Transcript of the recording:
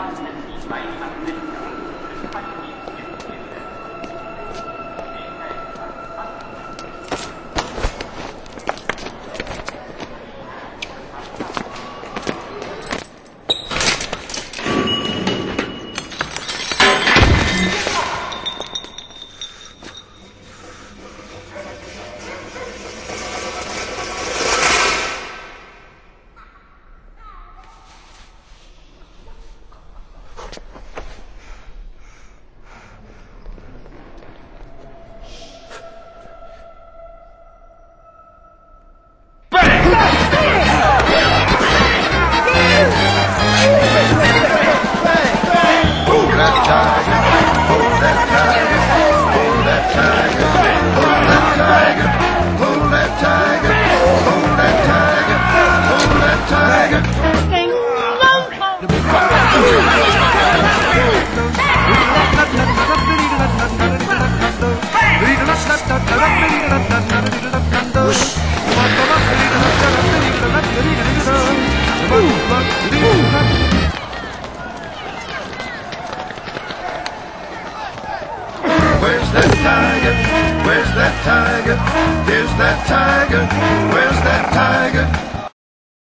18番線に参ります。Tiger? Where's that tiger? Here's that tiger. Where's that tiger?